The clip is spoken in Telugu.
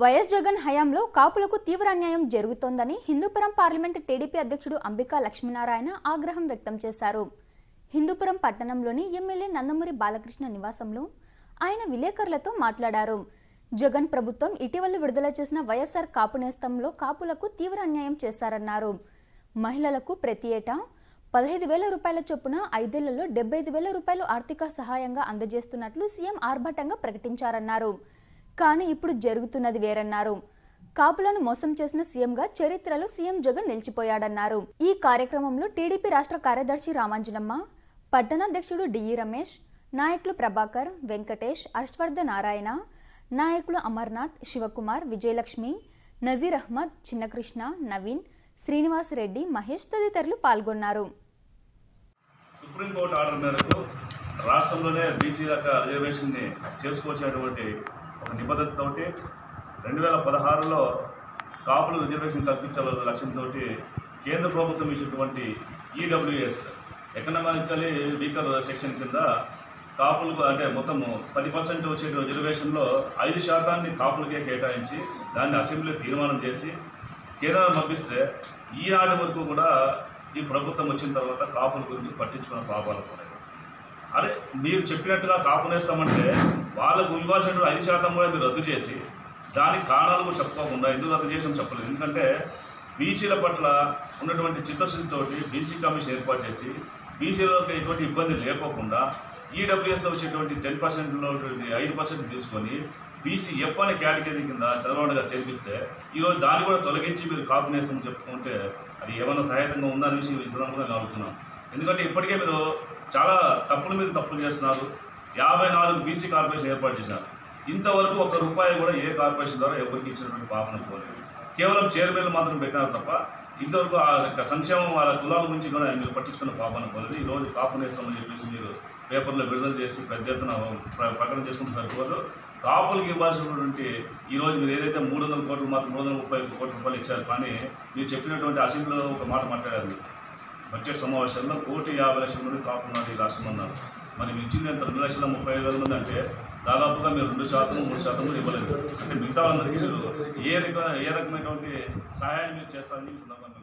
వైఎస్ జగన్ హయాంలో కాపులకు తీవ్ర అన్యాయం జరుగుతోందని హిందూపురం పార్లమెంటు టీడీపీ అధ్యక్షుడు అంబికా లక్ష్మీనారాయణ ఆగ్రహం వ్యక్తం చేశారు. హిందూపురం పట్టణంలోని ఎమ్మెల్యే నందమూరి బాలకృష్ణ నివాసంలో ఆయన విలేకరులతో మాట్లాడారు. జగన్ ప్రభుత్వం ఇటీవల విడుదల చేసిన వైఎస్ఆర్ కాపు నేస్తంలో కాపులకు తీవ్ర అన్యాయం చేశారన్నారు. మహిళలకు ప్రతి ఏటా పదహైదు వేల రూపాయల చొప్పున ఐదేళ్ళలో డెబ్బై ఐదు వేల రూపాయలు ఆర్థిక సహాయంగా అందజేస్తున్నట్లు సీఎం ఆర్భాటంగా ప్రకటించారన్నారు. కానీ ఇప్పుడు జరుగుతున్నది వేరన్నారు. కాపులను మోసం చేసిన సీఎంగా చరిత్రలో సీఎం జగన్ నిలిచిపోయాడన్నారు. ఈ కార్యక్రమంలో టీడీపీ రాష్ట్ర కార్యదర్శి రామాంజనమ్మ పట్టణాధ్యక్షుడు డిఈ రమేష్ నాయకులు ప్రభాకర్ వెంకటేష్ హర్షవర్ధ నారాయణ నాయకులు అమర్నాథ్ శివకుమార్ విజయలక్ష్మి నజీర్ అహ్మద్ చిన్నకృష్ణ నవీన్ శ్రీనివాస్ రెడ్డి మహేష్ తదితరులు పాల్గొన్నారు. సుప్రీంకోర్టు ఆర్డర్ మేరకు రాష్ట్రంలోనే బీసీలకు రిజర్వేషన్ని చేసుకోవచ్చినటువంటి ఒక నిబద్ధతతోటి రెండు వేల పదహారులో కాపులు రిజర్వేషన్ కల్పించాలన్న లక్ష్యంతో కేంద్ర ప్రభుత్వం ఇచ్చినటువంటి ఈడబ్ల్యూఎస్ ఎకనామికలీ వీకర్ సెక్షన్ కింద కాపులకు అంటే మొత్తము పది పర్సెంట్ వచ్చే రిజర్వేషన్లో ఐదు శాతాన్ని కాపులకే కేటాయించి దాన్ని అసెంబ్లీలో తీర్మానం చేసి కేంద్రాన్ని పంపిస్తే ఈనాటి వరకు కూడా ఈ ప్రభుత్వం వచ్చిన తర్వాత కాపుల గురించి పట్టించుకున్న పాపాలు కూడా అరే మీరు చెప్పినట్టుగా కాపునేస్తామంటే వాళ్ళకు ఇవ్వాల్సినటువంటి ఐదు శాతం కూడా మీరు రద్దు చేసి దానికి కారణాలు కూడా చెప్పుకోకుండా ఎందుకు రద్దు చేసాం చెప్పలేదు. ఎందుకంటే బీసీల పట్ల ఉన్నటువంటి చిత్తశుద్ధితోటి బీసీ కమిషన్ ఏర్పాటు చేసి బీసీలకు ఎటువంటి ఇబ్బంది లేకోకుండా ఈడబ్ల్యూఎస్లో వచ్చేటువంటి టెన్ పర్సెంట్లో ఐదు పర్సెంట్ తీసుకొని బీసీఎఫ్ అనే కేటగిరీ కింద చదవడంగా చేర్పిస్తే ఈరోజు దాన్ని కూడా తొలగించి మీరు కాపునేసం చెప్పుకుంటే అది ఏమైనా సహాయకంగా ఉందనే విషయం ఈ సందర్భంగా నేను అడుగుతున్నాను. ఎందుకంటే ఇప్పటికే మీరు చాలా తప్పుల మీద తప్పులు చేస్తున్నారు. యాభై నాలుగు బీసీ కార్పొరేషన్ ఏర్పాటు చేశారు. ఇంతవరకు ఒక్క రూపాయి కూడా ఏ కార్పొరేషన్ ద్వారా ఎవరికి ఇచ్చినటువంటి పాపన పోలేదు. కేవలం చైర్మన్లు మాత్రం పెట్టినారు తప్ప ఇంతవరకు ఆ యొక్క సంక్షేమం వాళ్ళ కులాల గురించి కూడా మీరు పట్టించుకున్న పాపన పోలేదు. ఈ రోజు కాపునేస్తాం చెప్పేసి మీరు పేపర్లో విడుదల చేసి పెద్ద ఎత్తున ప్ర- ప్రకటన చేసుకుంటున్నారు. ఈరోజు కాపులకు ఇవ్వాల్సినటువంటి ఈ రోజు మీరు ఏదైతే మూడు వందల కోట్లు మాత్రం మూడు వందల ముప్పై కోట్ల రూపాయలు ఇచ్చారు. కానీ మీరు చెప్పినటువంటి అసెంబ్లీలో ఒక మాట మాట్లాడారు. బడ్జెట్ సమావేశంలో కోటి యాభై లక్షల మంది కాపు ఈ రాష్ట్రం అన్నారు. మరి ఇచ్చింది ఎంత? రెండు లక్షల ముప్పై ఐదు వేల మంది అంటే దాదాపుగా మీరు రెండు శాతం మూడు శాతం కూడా ఇవ్వలేదు. అంటే మిగతా వాళ్ళందరికీ మీరు ఏ రకమైన ఏ రకమైనటువంటి సహాయాన్ని మీరు చేస్తారని సందర్భంగా